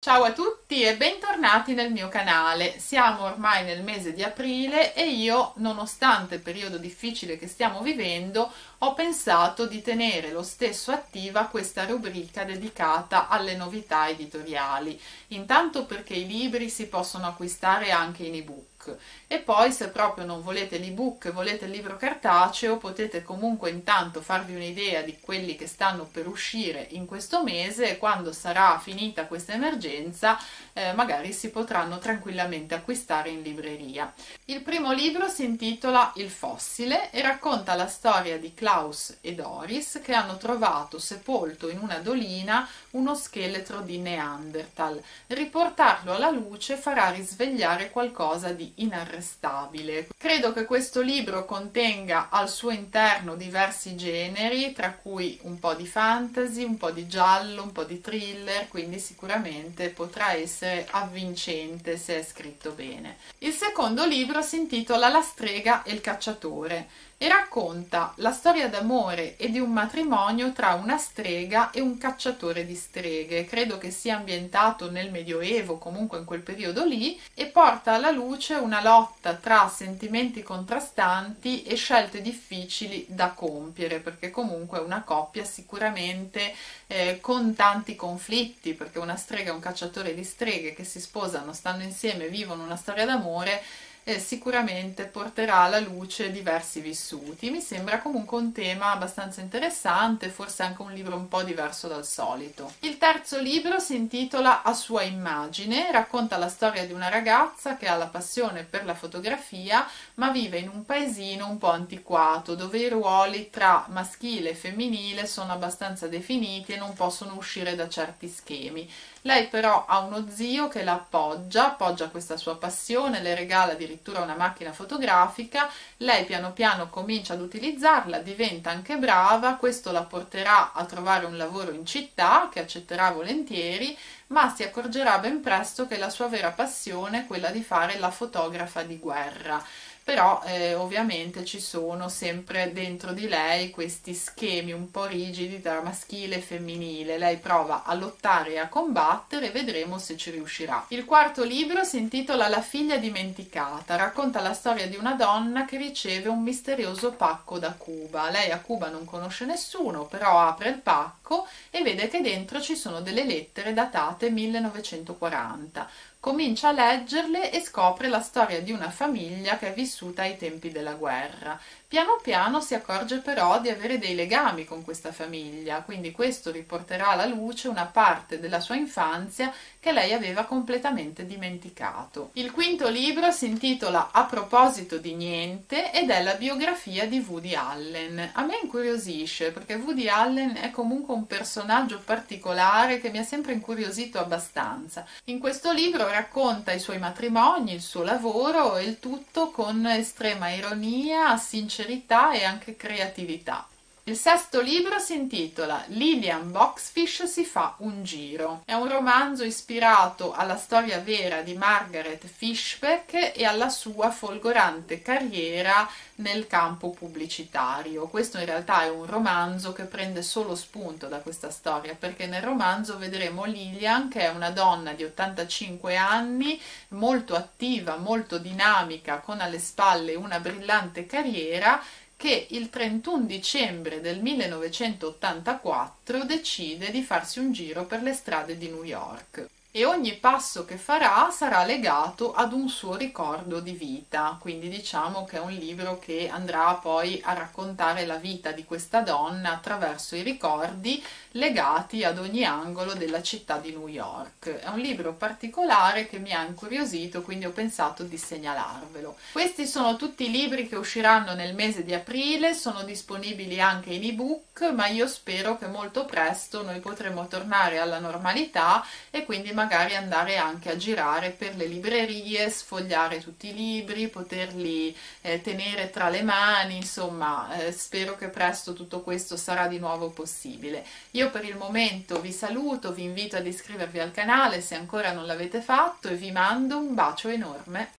Ciao a tutti e bentornati nel mio canale. Siamo ormai nel mese di aprile e io, nonostante il periodo difficile che stiamo vivendo, ho pensato di tenere lo stesso attiva questa rubrica dedicata alle novità editoriali. Intanto perché i libri si possono acquistare anche in ebook e poi se proprio non volete l'ebook, volete il libro cartaceo, potete comunque intanto farvi un'idea di quelli che stanno per uscire in questo mese e quando sarà finita questa emergenza eh, magari si potranno tranquillamente acquistare in libreria. Il primo libro si intitola Il fossile e racconta la storia di Klaus e Doris che hanno trovato sepolto in una dolina uno scheletro di Neanderthal. Riportarlo alla luce farà risvegliare qualcosa di inarrestabile. Credo che questo libro contenga al suo interno diversi generi, tra cui un po' di fantasy, un po' di giallo, un po' di thriller, quindi sicuramente potrà essere essere avvincente se è scritto bene. Il secondo libro si intitola La strega e il cacciatore e racconta la storia d'amore e di un matrimonio tra una strega e un cacciatore di streghe. Credo che sia ambientato nel Medioevo, comunque in quel periodo lì, e porta alla luce una lotta tra sentimenti contrastanti e scelte difficili da compiere, perché comunque è una coppia sicuramente eh, con tanti conflitti, perché una strega e un cacciatore di streghe che si sposano, stanno insieme, vivono una storia d'amore eh, sicuramente porterà alla luce diversi vissuti. Mi sembra comunque un tema abbastanza interessante, forse anche un libro un po' diverso dal solito. Il terzo libro si intitola A sua immagine, racconta la storia di una ragazza che ha la passione per la fotografia, ma vive in un paesino un po' antiquato, dove i ruoli tra maschile e femminile sono abbastanza definiti e non possono uscire da certi schemi. Lei però ha uno zio che la appoggia, appoggia questa sua passione, le regala addirittura una macchina fotografica, lei piano piano comincia ad utilizzarla, diventa anche brava, questo la porterà a trovare un lavoro in città che accetterà volentieri, ma si accorgerà ben presto che la sua vera passione è quella di fare la fotografa di guerra però eh, ovviamente ci sono sempre dentro di lei questi schemi un po' rigidi tra maschile e femminile. Lei prova a lottare e a combattere vedremo se ci riuscirà. Il quarto libro si intitola La figlia dimenticata, racconta la storia di una donna che riceve un misterioso pacco da Cuba. Lei a Cuba non conosce nessuno, però apre il pacco e vede che dentro ci sono delle lettere datate 1940 Comincia a leggerle e scopre la storia di una famiglia che è vissuta ai tempi della guerra. Piano piano si accorge però di avere dei legami con questa famiglia, quindi questo riporterà alla luce una parte della sua infanzia che lei aveva completamente dimenticato. Il quinto libro si intitola A proposito di niente ed è la biografia di Woody Allen. A me incuriosisce perché Woody Allen è comunque un personaggio particolare che mi ha sempre incuriosito abbastanza. In questo libro racconta i suoi matrimoni, il suo lavoro e il tutto con estrema ironia, sincerità e anche creatività. Il sesto libro si intitola Lillian Boxfish si fa un giro. È un romanzo ispirato alla storia vera di Margaret Fishbeck e alla sua folgorante carriera nel campo pubblicitario. Questo in realtà è un romanzo che prende solo spunto da questa storia, perché nel romanzo vedremo Lillian che è una donna di 85 anni, molto attiva, molto dinamica, con alle spalle una brillante carriera che il 31 dicembre del 1984 decide di farsi un giro per le strade di New York e ogni passo che farà sarà legato ad un suo ricordo di vita, quindi diciamo che è un libro che andrà poi a raccontare la vita di questa donna attraverso i ricordi legati ad ogni angolo della città di New York. È un libro particolare che mi ha incuriosito, quindi ho pensato di segnalarvelo. Questi sono tutti i libri che usciranno nel mese di aprile, sono disponibili anche in ebook, ma io spero che molto presto noi potremo tornare alla normalità e quindi magari andare anche a girare per le librerie, sfogliare tutti i libri, poterli eh, tenere tra le mani, insomma eh, spero che presto tutto questo sarà di nuovo possibile. Io per il momento vi saluto, vi invito ad iscrivervi al canale se ancora non l'avete fatto e vi mando un bacio enorme.